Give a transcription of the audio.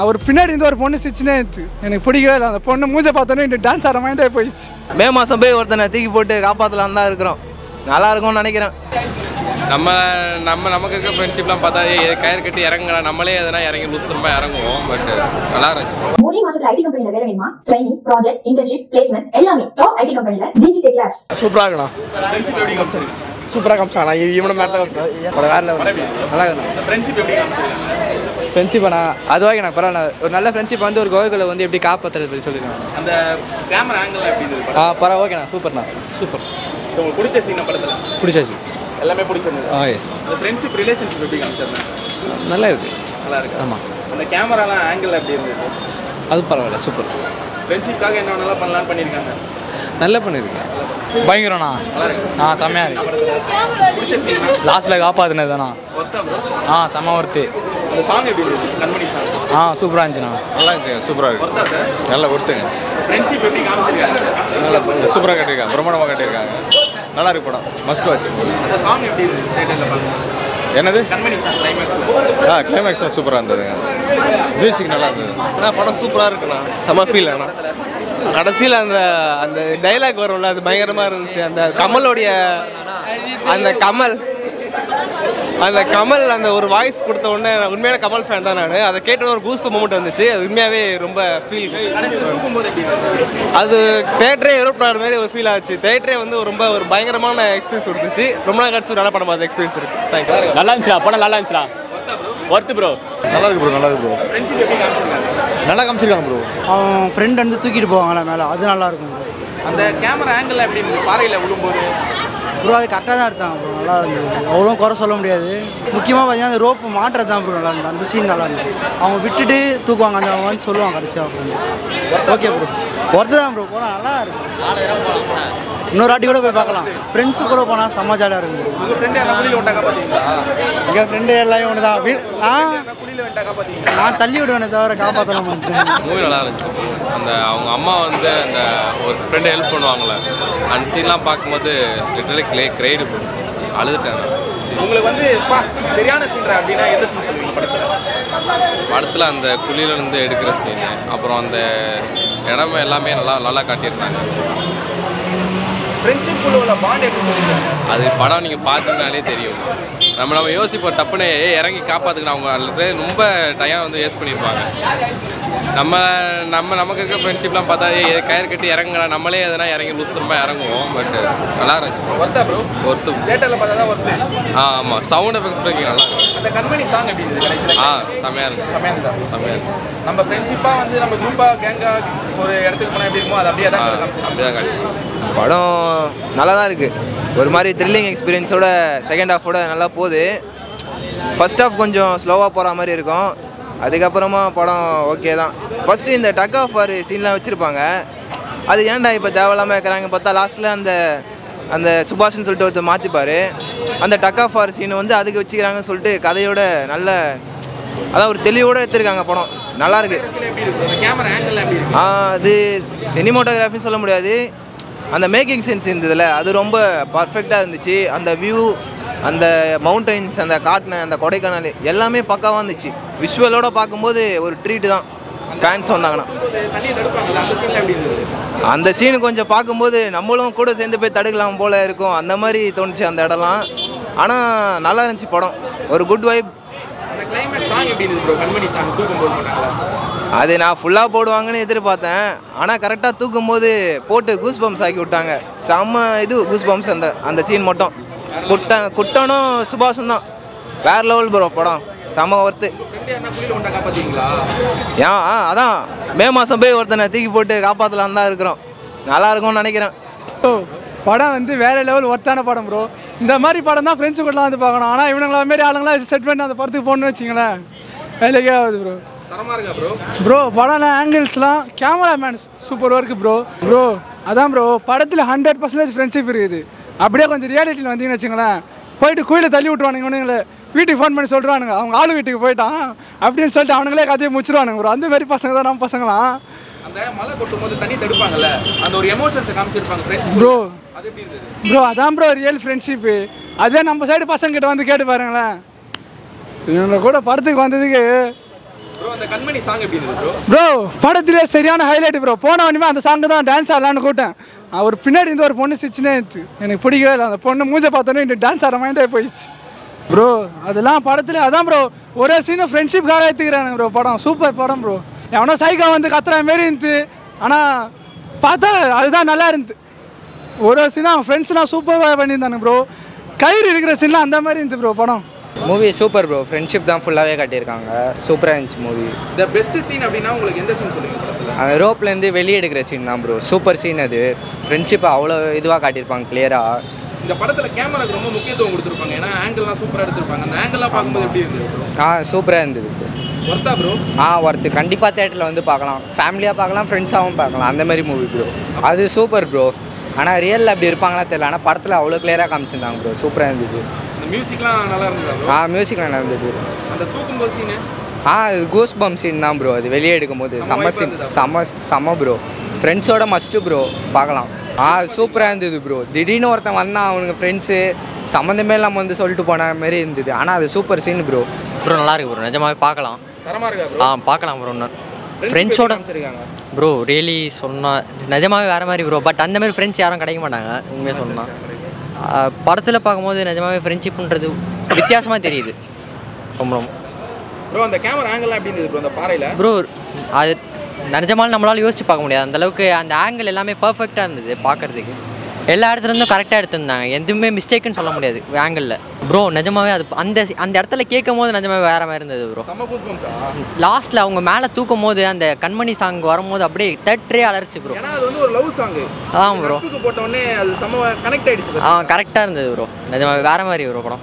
அவர் பின்னாடி இருந்து ஒரு பொண்ணு சிச்சுனே இருந்துச்சு எனக்கு பிடிக்கவே இல்லை. அந்த பொண்ணு மூஞ்ச பார்த்தோன்னே எனக்கு டான்ஸ் ஆட மைண்டே போயிடுச்சு. மே மாதம் போய் ஒருத்தனை தூக்கி போட்டு காப்பாற்றலாம் தான் இருக்கிறோம். நல்லா இருக்கும்னு நினைக்கிறேன். நம்ம நம்ம நமக்கு இருக்க ஃப்ரெண்ட்ஷிப்லாம் பார்த்தா கயிறு கட்டி இறங்குறா நம்மளே எதனா இறங்கி லூஸ் திரும்ப இறங்குவோம் பட் நல்லா இருந்துச்சு. மூணே மாசத்துல ஐடி கம்பெனில வேலை வேணுமா? ட்ரைனிங் ப்ராஜெக்ட் இன்டர்ன்ஷிப் பிளேஸ்மெண்ட் எல்லாமே டாப் ஐடி கம்பெனில ஜிடி டெக் லேப்ஸ் சூப்பராக இருக்கணும் சூப்பராக காமிச்சாங்க இவனை மாதிரி தான் காமிச்சாங்க வேற level. நல்லா இருக்கணும் ஃப்ரெண்ட்ஷிப் அண்ணா அதுவாக நான் பரவாயில்ல. ஒரு நல்ல ஃப்ரெண்ட்ஷிப் வந்து ஒரு கோகுல வந்து எப்படி காப்பாற்றுறது பற்றி சொல்லிருக்காங்க. அந்த கேமரா ஆங்கிள் எப்படி ஆ பரவா ஓகேண்ணா சூப்பர்ண்ணா சூப்பர் உங்களுக்கு பிடிச்ச சீன் படத்துல? பிடிச்சாச்சு. எல்லாமே பிடிச்சிருந்தது. ஆ எஸ் அந்த ஃப்ரெண்ட்ஷிப் ரிலேஷன்ஷிப் எப்படி காமிச்சிருந்தேன் நல்லா இருக்கு. நல்லா இருக்கு. ஆமாம் அந்த கேமராலாம் ஆங்கிள் எப்படி இருந்தது? அது பரவாயில்ல. சூப்பர் ஃப்ரெண்ட்ஷிப்காக என்ன வேணாலும் பண்ணலாம்னு பண்ணியிருக்காங்க நல்லா பண்ணியிருக்கேன் பயங்கரம்ண்ணா. ஆ செம்மையாக இருக்கு. பிடிச்ச சீன் லாஸ்ட்டில் காப்பாற்றினது தானா ஒத்தா ப்ரோ ஆ செம்ம ஒருத்து அந்த சாங் எப்படி இருந்தது கண்மணி சாங். ஆ சூப்பராக இருந்துச்சுண்ணா. நல்லா இருந்துச்சு சூப்பராக இருக்கு. நல்லா ஒருத்துங்க. ஃப்ரெண்ட்ஷிப் எப்படி காமிச்சிருக்காங்க நல்லா சூப்பராக கட்டியிருக்காங்க பிரமாண்டமாக கட்டியிருக்காங்க. நல்லா இருக்கு படம் மஸ்ட் வாட்ச் அந்த சாங் எப்படி இருந்தது தேட்டரில் பார்க்க என்னது? ஆ கிளைமேக்ஸ்லாம் சூப்பராக இருந்ததுங்க. மியூசிக் நல்லா இருந்தது. அண்ணா படம் சூப்பராக இருக்குண்ணா. செம ஃபீல் அண்ணா. கடைசியில் அந்த அந்த டைலாக் வரும்ல அது பயங்கரமாக இருந்துச்சு. அந்த கமலோடைய அந்த கமல். அந்த கமல் அந்த ஒரு வாய்ஸ் கொடுத்த உடனே உண்மையான கமல் ஃபேன் தான் நான். அதை கேட்ட ஒரு கூஸ் மூமெண்ட் வந்துச்சு. அது உண்மையாகவே ரொம்ப ஃபீல் அது தேட்டரே ஏரோப்ளான் மாதிரி ஒரு ஃபீல் ஆச்சு. தேட்டரே வந்து ரொம்ப ஒரு பயங்கரமான எக்ஸ்பீரியன்ஸ் கொடுத்துச்சு ரொம்ப நாள் கழிச்சு ஒரு நல்ல படம் பார்த்த எக்ஸ்பீரியன்ஸ் இருக்கு. தேங்க்யூ நல்லா இருந்துச்சுடா படம் நல்லா இருந்துச்சுடா. ஒர்த்து ப்ரோ நல்லா இருக்கு ப்ரோ நல்லா இருக்கு ப்ரோ நல்லா காமிச்சிருக்காங்க ப்ரோ அவன் ஃப்ரெண்ட் வந்து தூக்கிட்டு போவாங்களா மேலே. அது நல்லா இருக்கும் அந்த கேமரா ஆங்கிள் எப்படி பாறையில் விழும்போது? ப்ரோ அது கரெக்டாக தான் எடுத்தாங்க ப்ரோ நல்லா இருந்தது. அவ்வளோ குறை சொல்ல முடியாது. முக்கியமாக பார்த்தீங்கன்னா அந்த ரோப்பு மாட்டுறது தான் ப்ரோ நல்லா இருந்தது. அந்த சீன் நல்லா இருந்தது. அவங்க விட்டுட்டு தூக்குவாங்க அந்த அவங்க வந்து சொல்லுவாங்க கடைசியாக ஓகே ப்ரோ ஒருத்தர் தான் ப்ரோ போனால் நல்லா இருக்கும். இன்னொரு வாட்டி கூட போய் பார்க்கலாம். ஃப்ரெண்ட்ஸு கூட போனால் செம்ம ஜாலியாக இருக்கும். எங்கள் ஃப்ரெண்டு எல்லாமே ஒன்று தான் நான் தள்ளி விடுவேனே தவிர காப்பாற்ற மாட்டேன். மூவி நல்லா இருந்துச்சு. அந்த அவங்க அம்மா வந்து அந்த ஒரு ஃப்ரெண்டு ஹெல்ப் பண்ணுவாங்கள்ல அந்த சீன்லாம் பார்க்கும்போது லிட்டரலி கிளே கிரேடு அழுதுட்டேன். உங்களுக்கு வந்து சரியான சீன்ரா அப்படின்னா எந்த சீன் சொல்லுவீங்க படத்தில்? படத்தில் அந்த குழியிலேருந்து எடுக்கிற சீனு அப்புறம் அந்த இடமே எல்லாமே நல்லா நல்லா காட்டியிருந்தாங்க. ஃப்ரெண்ட்ஷிப் பாண்ட் எப்படி அது படம் நீங்கள் பார்த்தீங்கனாலே தெரியும். நம்ம நம்ம யோசிப்போம் டப்புன்னு இறங்கி காப்பாற்றுக்கணும் அவங்க ரொம்ப டயம் வந்து வேஸ்ட் பண்ணியிருப்பாங்க நம்ம நம்ம நமக்கு இருக்க ஃப்ரெண்ட்ஷிப்லாம் பார்த்தா கயிறு கட்டி இறங்குறா நம்மளே எதனா இறங்கி லூஸ் திரும்ப இறங்குவோம் பட் நல்லா இருந்துச்சு ஒர்த்தா ப்ரோ ஒருத்து தேட்டரில் பார்த்தா தான் ஒர்த்து ஆ ஆமாம் சவுண்ட் எஃபெக்ட்ஸ் பிரேக்கிங் நல்லா இருக்கு. அந்த கண்மணி சாங் கடைசியில்? ஆ செம்மையாக இருக்கு செம்மையாக இருந்தா செம்மையாக இருக்கு நம்ம ஃப்ரெண்ட்ஷிப்பாக வந்து நம்ம குரூப்பாக கேங்காக ஒரு இடத்துக்கு போனால் எப்படி இருக்குமோ அது அப்படியே தான். அப்படியே தான் படம் நல்லா தான் இருக்குது ஒரு மாதிரி த்ரில்லிங் எக்ஸ்பீரியன்ஸோட செகண்ட் ஹாஃபோட நல்லா போகுது. ஃபர்ஸ்ட் ஹாஃப் கொஞ்சம் ஸ்லோவாக போகிற மாதிரி இருக்கும். அதுக்கப்புறமா படம் ஓகே தான். ஃபஸ்ட்டு இந்த டக் ஆஃப் வார் சீன்லாம் வச்சுருப்பாங்க. அது ஏன்டா இப்போ தேவையில்லாமல் இருக்கிறாங்க பார்த்தா லாஸ்ட்டில் அந்த அந்த சுபாஷ்னு சொல்லிட்டு ஒருத்தர் மாற்றிப்பார் அந்த டக் ஆஃப் ஆர் சீன் வந்து அதுக்கு வச்சுக்கிறாங்கன்னு சொல்லிட்டு கதையோட நல்ல அதான் ஒரு தெளிவோடு எடுத்திருக்காங்க படம். நல்லா இருக்கு. அது சினிமோட்டோகிராஃபின்னு சொல்ல முடியாது. அந்த மேக்கிங் சென்ஸ் இருந்ததுல. அது ரொம்ப பர்ஃபெக்டாக இருந்துச்சு. அந்த வியூ அந்த மவுண்டன்ஸ் அந்த காட்டின அந்த கொடைக்கானல் எல்லாமே பக்காவாக இருந்துச்சு. விஷுவலோட பார்க்கும்போது ஒரு ட்ரீட்டு தான். ஃபேன்ஸ் வந்தாங்கன்னா. அந்த சீன் சீனு கொஞ்சம் பார்க்கும்போது நம்மளும் கூட சேர்ந்து போய் தடுக்கலாம் போல் இருக்கும். அந்த மாதிரி தோணுச்சு அந்த இடம்லாம். ஆனால் நல்லா இருந்துச்சு படம். ஒரு குட் வைப் அது நான் ஃபுல்லாக போடுவாங்கன்னு எதிர்பார்த்தேன். ஆனால் கரெக்டாக தூக்கும் போது போட்டு கூஸ் பம்ப்ஸ் ஆக்கி விட்டாங்க. செம்ம இது கூஸ் பம்ப்ஸ் அந்த அந்த சீன் மட்டும். குட்ட குட்டனும் சுபாஷும் தான் வேற லெவல் ப்ரோ படம். செம ஒர்த்து ஏன் ஆ, அதான். மே மாதம் போய் ஒருத்தனை தூக்கி போட்டு காப்பாற்றலாம் தான் இருக்கிறோம். நல்லா இருக்கும்னு நினைக்கிறேன். ஓ படம் வந்து வேற லெவல் ஒர்த்தான படம் ப்ரோ இந்த மாதிரி படம் தான் ஃப்ரெண்ட்ஸு கூடலாம் வந்து பார்க்கணும். ஆனால் இவனுங்கள மாரி ஆளுங்களாம் செட் பண்ணி அந்த படத்துக்கு போகணும்னு வச்சிங்களேன் வேலைக்கே ஆகுது ப்ரோ ப்ரோ படம் ஆங்கிள்ஸ்லாம் cameraman super work bro bro அதான் ப்ரோ படத்தில் ஹண்ட்ரட் பர்சன்டேஜ் ஃப்ரெண்ட்ஷிப் இருக்குது. அப்படியே கொஞ்சம் ரியாலிட்டியில் வந்தீங்கன்னு வச்சுங்களேன் போயிட்டு கோயிலில் தள்ளி விட்ருவானுங்க இவனுங்களே. வீட்டுக்கு ஃபோன் பண்ணி சொல்கிறானுங்க அவங்க ஆளு வீட்டுக்கு போயிட்டான் அப்படின்னு சொல்லிட்டு அவனுங்களே கதையை முடிச்சிருவானுங்க ப்ரோ அந்த மாதிரி பசங்க தான் நம்ம பசங்களாம். அந்த மழை கொட்டும் போது தண்ணி தடுப்பாங்கல்ல அந்த ஒரு எமோஷன்ஸை காமிச்சிருப்பாங்க ப்ரோ ப்ரோ அதான் ப்ரோ ரியல் ஃப்ரெண்ட்ஷிப்பு அதே நம்ம சைடு பசங்க கிட்ட வந்து கேட்டு பாருங்களேன். இவங்க கூட படத்துக்கு வந்ததுக்கு ப்ரோ அந்த சாங் ப்ரோ படத்திலே சரியான ஹைலைட் ப்ரோ போன உடனே அந்த சாங்கு தான் டான்ஸ் ஆடலான்னு கூட்டேன் அவர் பின்னாடி இருந்து ஒரு பொண்ணு சிச்சுனே இருந்துச்சு எனக்கு பிடிக்கவே இல்லை. அந்த பொண்ணு மூஞ்ச பார்த்தோன்னே இந்த டான்ஸ் ஆட மைண்டே போயிடுச்சு. ப்ரோ அதெல்லாம் படத்தில் அதான் ப்ரோ ஒரே ஃப்ரெண்ட்ஷிப் ஃப்ரெண்ட்ஷிப்காக எடுத்துக்கிறானுங்க ப்ரோ படம் சூப்பர் படம் ப்ரோ எவனோ சைக்கா வந்து கத்துற மாரி இருந்துச்சு ஆனால் பார்த்தா அதுதான் நல்லா இருந்துச்சு ஒரு சீனா அவன் ஃப்ரெண்ட்ஸ்லாம் சூப்பராக பண்ணியிருந்தானுங்க ப்ரோ கயிறு இருக்கிற சீன்லாம் அந்த மாதிரி இருந்துச்சு ப்ரோ படம். மூவி சூப்பர் ப்ரோ ஃப்ரெண்ட்ஷிப் தான் ஃபுல்லாகவே காட்டியிருக்காங்க. சூப்பராக இருந்துச்சு மூவி த பெஸ்ட் சீன் அப்படின்னா உங்களுக்கு எந்த சீன் படத்துல? அந்த ரோப்லேருந்து வெளியே எடுக்கிற சீன் தான் ப்ரோ சூப்பர் சீன் அது. ஃப்ரெண்ட்ஷிப்பை அவ்வளோ இதுவாக காட்டியிருப்பாங்க கிளியராக இந்த படத்துல கேமராக்கு ரொம்ப முக்கியத்துவம் கொடுத்துருப்பாங்க. ஏன்னா ஆங்கிள்லாம் சூப்பராக எடுத்திருப்பாங்க. அந்த ஆங்கிள்லாம் பார்க்கும்போது எப்படி இருந்தது ஆ சூப்பராக இருந்தது ஒர்த்தா ப்ரோ ஆ ஒருத்து கண்டிப்பாக தேட்டரில் வந்து பார்க்கலாம். ஃபேமிலியாக பார்க்கலாம் ஃப்ரெண்ட்ஸாகவும் பார்க்கலாம். அந்த மாதிரி மூவி ப்ரோ அது சூப்பர் ப்ரோ ஆனால் ரியலில் அப்படி இருப்பாங்களா தெரியல. ஆனால் படத்தில் அவ்வளோ கிளியராக காமிச்சிருந்தாங்க ப்ரோ சூப்பராக இருந்தது. மியூசிக்லாம் நல்லா இருந்ததா ஆ மியூசிக் நல்லா இருந்தது. அந்த தூக்கும்போது சீனு ஆ கூஸ் பம் சீன் தான் ப்ரோ அது வெளியே எடுக்கும்போது. செம்ம சீன் செம்ம செம்ம ப்ரோ ஃப்ரெண்ட்ஸோட மஸ்ட்டு ப்ரோ பார்க்கலாம். ஆ சூப்பராக இருந்தது ப்ரோ திடீர்னு ஒருத்தன் வந்தான் அவனுங்க ஃப்ரெண்ட்ஸு சம்மந்தமே இல்லாமல் வந்து சொல்லிட்டு போன மாதிரி இருந்தது. ஆனால் அது சூப்பர் சீன் ப்ரோ ப்ரோ நல்லா இருக்கு ப்ரோ நிஜமாவே பார்க்கலாம். தரமா இருக்கா ப்ரோ ஆ பார்க்கலாம் ப்ரோ ஃப்ரெண்ட்ஸோட ப்ரோ ரியலி சொன்னால் நிஜமாவே வேறு மாதிரி ப்ரோ பட் அந்த மாதிரி ஃப்ரெண்ட்ஸ் யாரும் கிடைக்க மாட்டாங்க. உண்மையாக சொன்னால் படத்தில் பார்க்கும்போது நிஜமாவே ஃப்ரெண்ட்ஷிப்ன்றது வித்தியாசமாக தெரியுது. ரொம்ப ரொம்ப. ப்ரோ அந்த கேமரா ஆங்கிள்லாம் எப்படி இருந்தது ப்ரோ அந்த பாறையில? ப்ரோ அது நிஜமாலும் நம்மளால யோசிச்சு பார்க்க முடியாது. அந்த அளவுக்கு அந்த ஆங்கிள் எல்லாமே பர்ஃபெக்டாக இருந்தது பார்க்கறதுக்கு. எல்லா இடத்துல இருந்தும் கரெக்டாக எடுத்திருந்தாங்க. எதுவுமே மிஸ்டேக்குன்னு சொல்ல முடியாது ஆங்கிளில் ப்ரோ நிஜமாவே அது அந்த அந்த இடத்துல கேட்கும் போது நிஜமாவே வேற மாதிரி இருந்தது ப்ரோ லாஸ்ட்டில் அவங்க மேலே தூக்கும் போது அந்த கண்மணி சாங் வரும்போது அப்படியே தேட்டரே அலர்ச்சி ப்ரோ அதான் ப்ரோ ஆ கரெக்டாக இருந்தது ப்ரோ நிஜமாவே வேற மாதிரி ப்ரோ படம்.